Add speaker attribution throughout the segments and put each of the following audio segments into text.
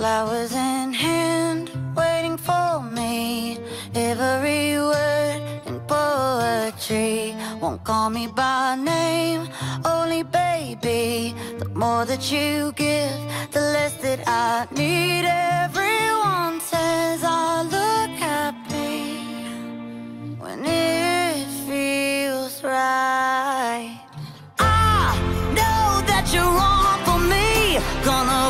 Speaker 1: Flowers in hand, waiting for me. Every word in poetry won't call me by name, only baby. The more that you give, the less that I need. Everyone says I look happy when it feels right. I know that you're wrong for me. Gonna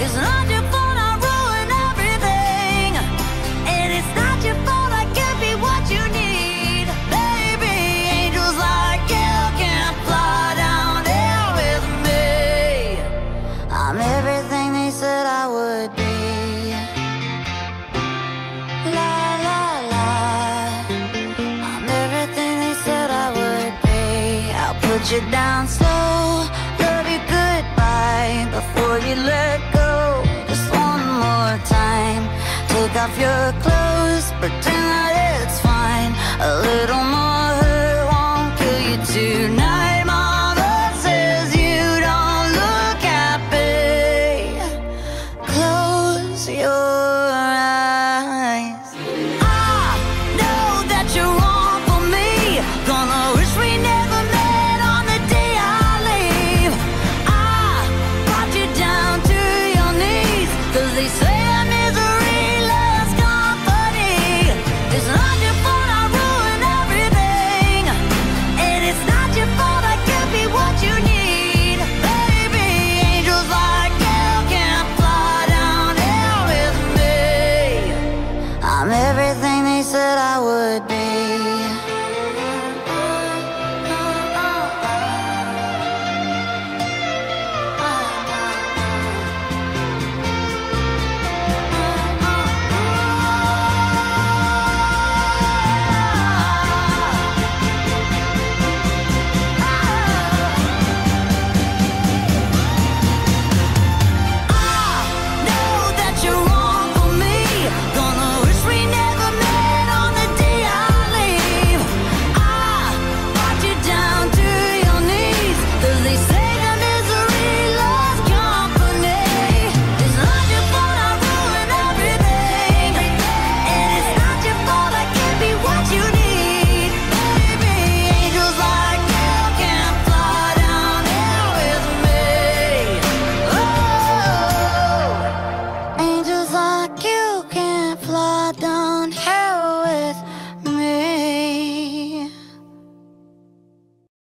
Speaker 1: company. It's not your fault I ruined everything. And it's off your clothes, pretend that it's fine. A little more hurt won't kill you tonight. Mama says you don't look happy. Close your eyes. I know that you're wrong for me. Gonna wish we never met on the day I leave. I brought you down to your knees, cause they said. I done?